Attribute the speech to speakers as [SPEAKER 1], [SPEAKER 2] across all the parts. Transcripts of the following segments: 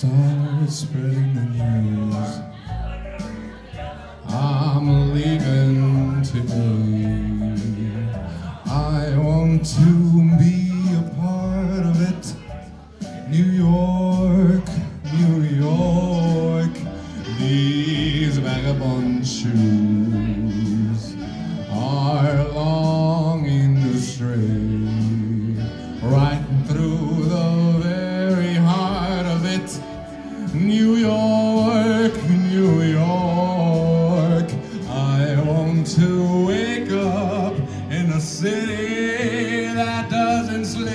[SPEAKER 1] start spreading the news. I'm leaving today. I want to be that doesn't sleep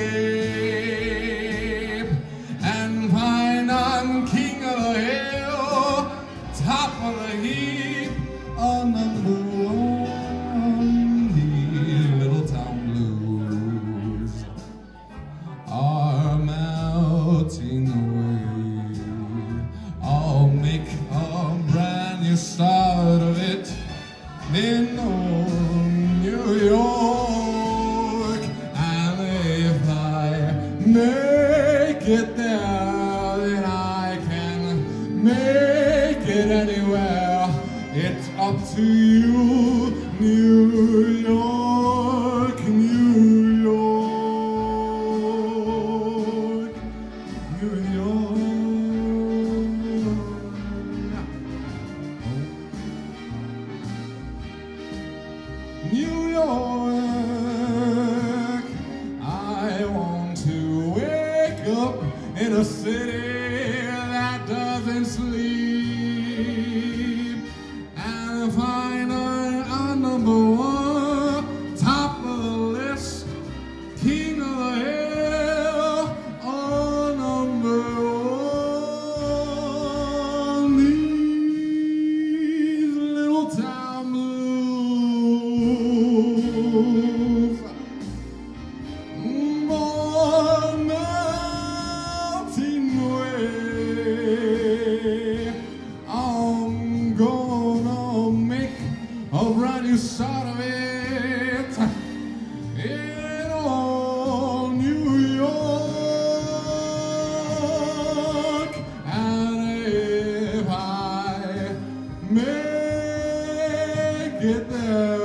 [SPEAKER 1] and find I'm king of the hill, top of the heap, a number one. These little town blues are melting away. I'll make a brand new start of it in old New York. Make it there, then I can make it anywhere. It's up to you, New York, New York, New York. New York, in a city a brand new start of it in all New York. And if I make it there,